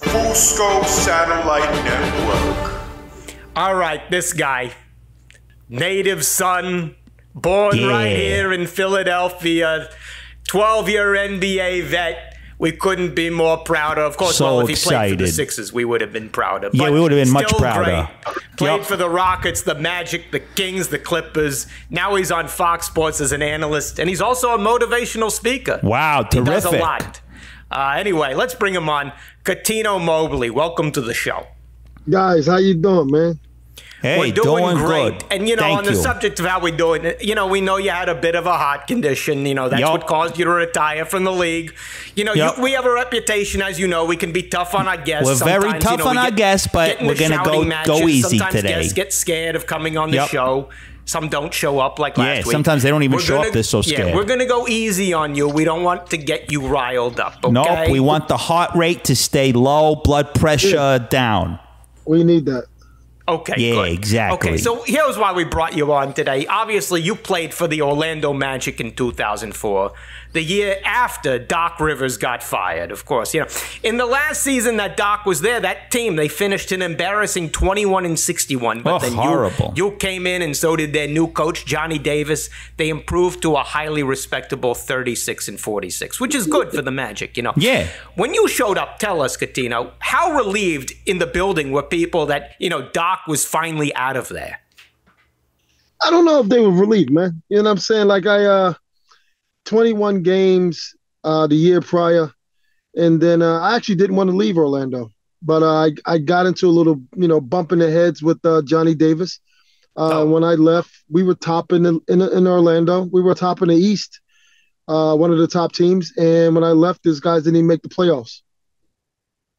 Fusco Satellite Network. All right, this guy, native son, born Yeah. right here in Philadelphia, 12 year NBA vet. We couldn't be more prouder. Of course, So well, if he played for the excited. Sixers, we would have been prouder. Yeah, But we would have been much still prouder. Great. Played Yup. for the Rockets, the Magic, the Kings, the Clippers. Now he's on Fox Sports as an analyst, and he's also a motivational speaker. Wow, He does a terrific. lot. Uh, anyway, let's bring him on. Cuttino Mobley, welcome to the show. Guys, how you doing, man? Hey, We're doing, great. good. And you know, Thank on the you. subject of how we're doing it, you know, we know you had a bit of a heart condition. You know, that's Yup. what caused you to retire from the league. You know, Yup. you, we have a reputation, as you know, we can be tough on our guests. We're very Sometimes, you tough know, on we our guests, but we're gonna go- shouting go matches. easy Sometimes today. guests get scared of coming on the Yup. show. Some don't show up like Yeah, last week. sometimes they don't even We're show up, gonna- they're so Yeah, scared. we're going to go easy on you. We don't want to get you riled up, okay? Nope, we want the heart rate to stay low, blood pressure down. We need that. Okay. Yeah, good. exactly. Okay, so here's why we brought you on today. Obviously, you played for the Orlando Magic in 2004, the year after Doc Rivers got fired. Of course, you know, in the last season that Doc was there, that team they finished an embarrassing 21 and 61. But Oh, then horrible. You, you came in, and so did their new coach Johnny Davis. They improved to a highly respectable 36 and 46, which is good for the Magic. You know. Yeah. When you showed up, tell us, Cuttino, how relieved in the building were people that, you know, Doc was finally out of there? I don't know if they were relieved, man. You know what I'm saying? Like I uh 21 games uh the year prior. And then uh, I actually didn't want to leave Orlando. But uh, I I got into a little, you know, bump in the heads with uh, Johnny Davis. Uh, Oh. when I left, we were top in, the, in in Orlando. We were top in the East. Uh, one of the top teams. And when I left, these guys didn't even make the playoffs.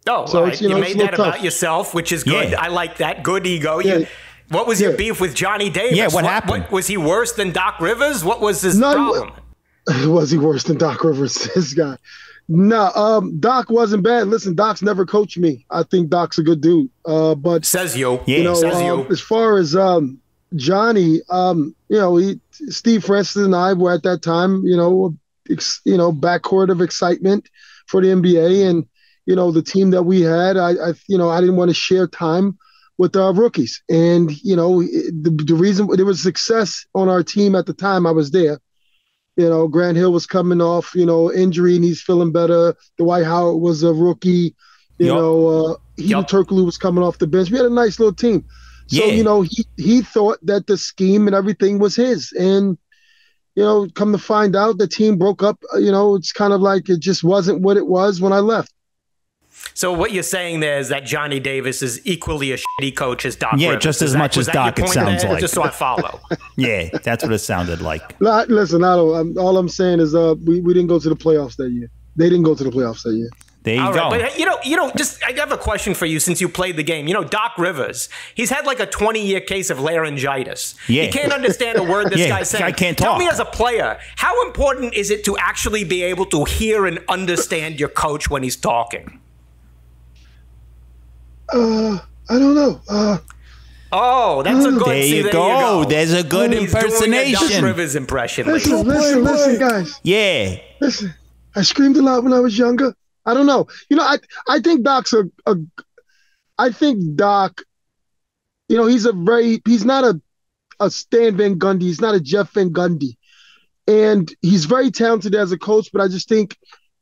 Oh, So right. you you, know, it's made that little about tough. yourself, which is good. Yeah. I like that. Good ego. Yeah. You, what was your beef with Johnny Davis? Yeah, what happened? was he worse than Doc Rivers? What was his No, problem? was he worse than Doc Rivers? This guy. No, um, Doc wasn't bad. Listen, Doc's never coached me. I think Doc's a good dude. Uh, but Says you. Yeah. you know, says um, as far as um, Johnny, um, you know, he, Steve Francis and I were at that time, you know, ex, you know, backcourt of excitement for the NBA, and you know, the team that we had, I, I you know, I didn't want to share time with our rookies, and you know, the, the reason there was success on our team at the time I was there. You know, Grant Hill was coming off, you know, injury and he's feeling better. Dwight Howard was a rookie. You Yup. know, uh, Yup. Turkoglu was coming off the bench. We had a nice little team. So, Yeah. you know, he, he thought that the scheme and everything was his. And, you know, come to find out the team broke up, you know, it's kind of like it just wasn't what it was when I left. So what you're saying there is that Johnny Davis is equally a shitty coach as Doc Yeah, Rivers. just as that- much as Doc, it sounds there? like. Just so I follow. Yeah, that's what it sounded like. Nah, Listen, I don't, I'm, all I'm saying is uh, we, we didn't go to the playoffs that year. They didn't go to the playoffs that year. There you All go. right, but you know, you know, just I have a question for you since you played the game. You know, Doc Rivers, he's had like a 20 year case of laryngitis. Yeah. He can't understand a word this Yeah, guy's saying. guy can't Tell talk. me as a player, how important is it to actually be able to hear and understand your coach when he's talking? Uh, I don't know. Uh, Oh, that's a good. There see, you there go. You go. There's a good He's doing a Doc impersonation. Rivers impression. listen, ladies. listen, listen, guys. Yeah. Listen, I screamed a lot when I was younger. I don't know. You know, I I think Doc's a, a I think Doc, you know, he's a very he's not a a Stan Van Gundy. He's not a Jeff Van Gundy. And he's very talented as a coach, but I just think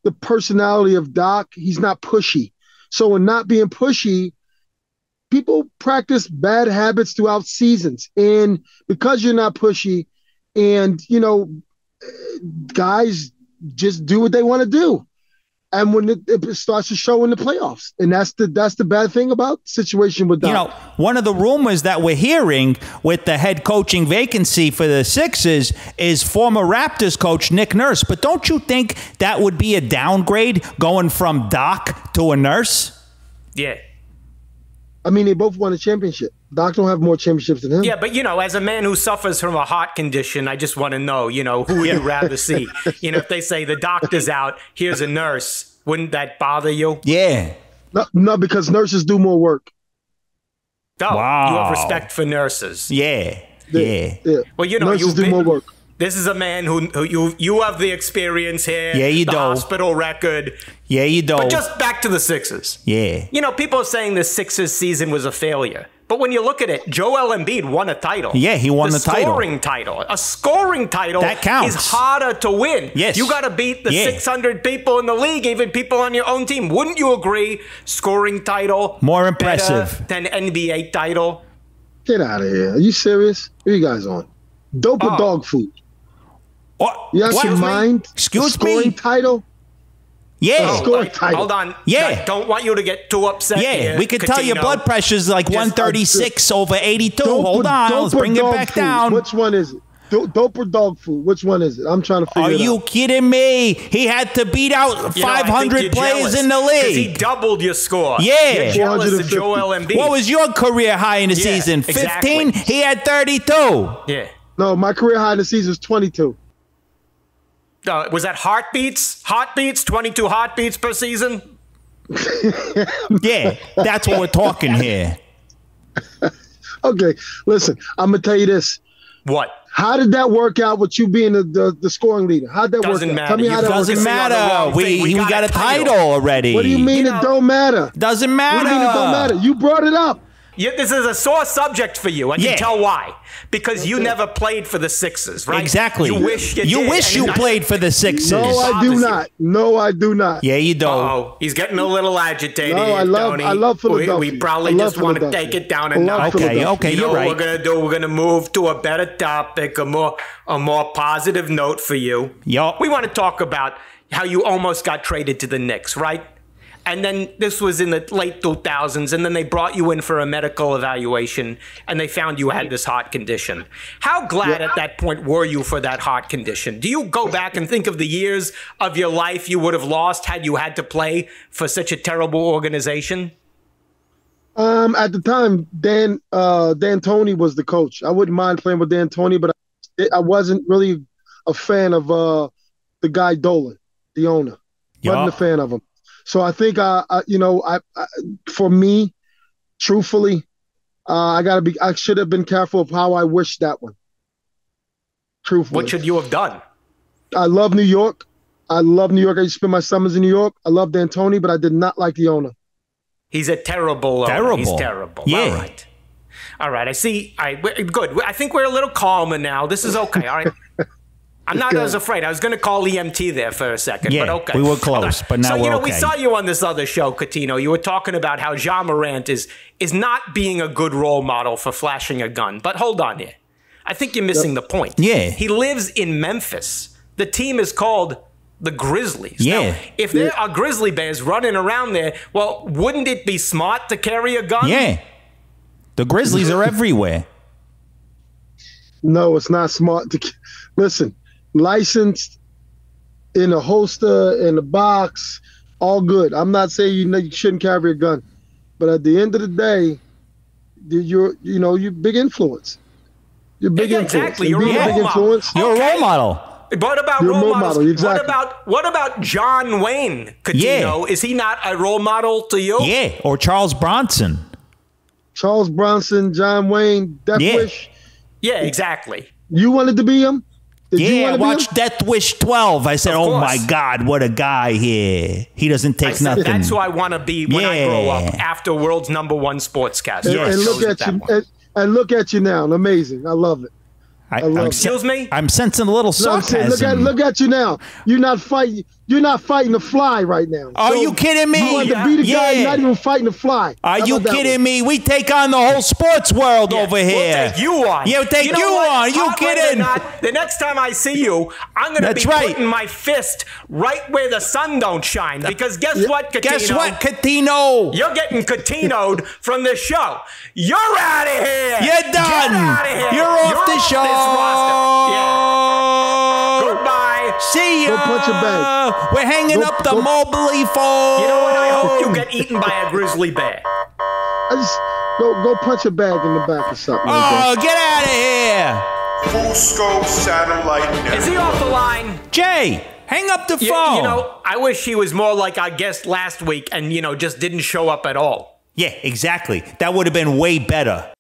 the personality of Doc, he's not pushy. So in not being pushy, people practice bad habits throughout seasons. And because you're not pushy and you know guys just do what they want to do. And when it, it starts to show in the playoffs, and that's the that's the bad thing about the situation with Doc. You know, one of the rumors that we're hearing with the head coaching vacancy for the Sixers is former Raptors coach Nick Nurse. But don't you think that would be a downgrade going from Doc to a nurse? Yeah. I mean, they both won a championship. Doc don't have more championships than him. Yeah, but you know, as a man who suffers from a heart condition, I just want to know, you know, who would you rather see? You know, if they say the doctor's out, here's a nurse, wouldn't that bother you? Yeah. No, no, because nurses do more work. No, you have respect for nurses. Yeah. Yeah. Yeah. Well, you know, nurses you've do been- more work. This is a man who, who you you have the experience here. Yeah, you the do. hospital record. Yeah, you don't. But just back to the Sixers. yeah. You know, people are saying the Sixers season was a failure. But when you look at it, Joel Embiid won a title. Yeah, he won the title. Scoring title. A scoring title That counts. is harder to win. Yes. You got to beat the Yeah. 600 people in the league, even people on your own team. Wouldn't you agree? Scoring title More impressive. than NBA title. Get out of here. Are you serious? What are you guys on? Dope or Oh. dog food? Oh, You out what? your mind? Excuse A scoring me? title? Yeah. Oh. Score title. Hold on. Yeah. I don't want you to get too upset. Yeah, here, we could tell your Cuttino. blood pressure's like Just- 136 over 82. Hold or- on, dope let's bring it back food? down. Which one is it? Do- dope or dog food? Which one is it? I'm trying to figure out. Are you out. kidding me? He had to beat out You know, I think 500 you're players jealous in the 'cause He doubled your score. Yeah. You're jealous of Joel Embiid. What was your career high in the Yeah, season? 15? exactly. He had 32. Yeah. No, my career high in the season is 22. Uh, was that heartbeats? Heartbeats? 22 heartbeats per season? Yeah, that's what we're talking here. Okay, listen, I'm gonna tell you this. What? How did that work out with you being the, the, the scoring leader? How'd that Doesn't work out? matter. Tell me You how that focus Doesn't worked out. on the matter. wrong We, thing. We we got got, a a title, title. already. What do you mean You know- it don't matter? Doesn't What matter. do you mean it don't matter? You brought it up. You, this is a sore subject for you. I can Yeah. tell why. Because you never played for the Sixers, right? Exactly. You wish you, did, wish you played for the Sixers. No, I do not. No, I do not. yeah, you don't. Oh, he's getting a little agitated. No, I here, love- Tony. I love We, Philadelphia. we probably just want to take it down a I love notch. Okay, okay, you know you're what we're gonna do? We're gonna move to a better topic, a more a more positive note for you. Yup. We want to talk about how you almost got traded to the Knicks, right? And then this was in the late 2000s, and then they brought you in for a medical evaluation, and they found you had this heart condition. How glad at that point were you for that heart condition? Do you go back and think of the years of your life you would have lost had you had to play for such a terrible organization? Um, at the time, Dan uh, D'Antoni was the coach. I wouldn't mind playing with D'Antoni, but I, I wasn't really a fan of uh, the guy Dolan, the owner. Wasn't a fan of him. So I think I, I you know, I, I for me, truthfully, uh, I gotta be. I should have been careful of how I wished that one. Truthfully, What should you have done? I love New York. I love New York. I used to spend my summers in New York. I love D'Antoni, but I did not like the owner. He's a terrible. owner. Terrible. He's terrible. Yeah. All right. All right. I see. I good. I think we're a little calmer now. This is okay. All right. I'm not as afraid. I was going to call EMT there for a second, Yeah, but okay. we were close, on. but now so, you we're know, we saw you on this other show, Cuttino. You were talking about how Ja Morant is is not being a good role model for flashing a gun. But hold on here. I think you're missing the point. Yeah. He lives in Memphis. The team is called the Grizzlies. Now, Yeah. if there are grizzly bears running around there, well, wouldn't it be smart to carry a gun? Yeah. The Grizzlies are everywhere. No, it's not smart to listen. Licensed in a holster in a box, all good. I'm not saying you, know, you shouldn't carry a gun, but at the end of the day, you're you know you're big influence. You're big Yeah, influence. exactly. And You're a role big model. influence. You're a role model. What about You're role role models? model, exactly. What about what about John Wayne Cuttino? Yeah. Is he not a role model to you? Yeah. Or Charles Bronson. Charles Bronson, John Wayne, Death Yeah. Wish. Yeah, exactly. You wanted to be him? Did Yeah, I want to be watched? Death Wish 12. I said, oh my God, what a guy here. He doesn't I take said nothing. that's who I want to be when I grow up after world's number one sportscaster. And, Yes. and look at you, and, and look at you now. Amazing. I love it. I, love am it. Excuse me? I'm sensing a little No, I'm saying, look at look at you now. You're not fighting. You're not fighting a fly right now. Are you kidding me? You want Yeah. to beat a guy, Yeah. you're not even fighting a fly. Are How you kidding me? We take on the whole sports world Yeah, over here. We'll take you on. Yeah, we'll take know you what? on. You Hot kidding? Not, the next time I see you, I'm going to That's be right. putting my fist right where the sun don't shine. Because guess what, Cuttino? Guess what, Cuttino? You're getting Cuttinoed from the show. You're out of here. You're done. Get outta here. You're off the show. This roster. Yeah. Goodbye. See ya. Go punch a bag. We're hanging Go- up the go- Mobley phone. You know what? I hope you get eaten by a grizzly bear. I just go go punch a bag in the back or something. like. Oh, get out of here. Fusco Satellite Network. Is he off the line? Jay, hang up the You, phone. you know, I wish he was more like our guest last week and, you know, just didn't show up at all. yeah, exactly. That would have been way better.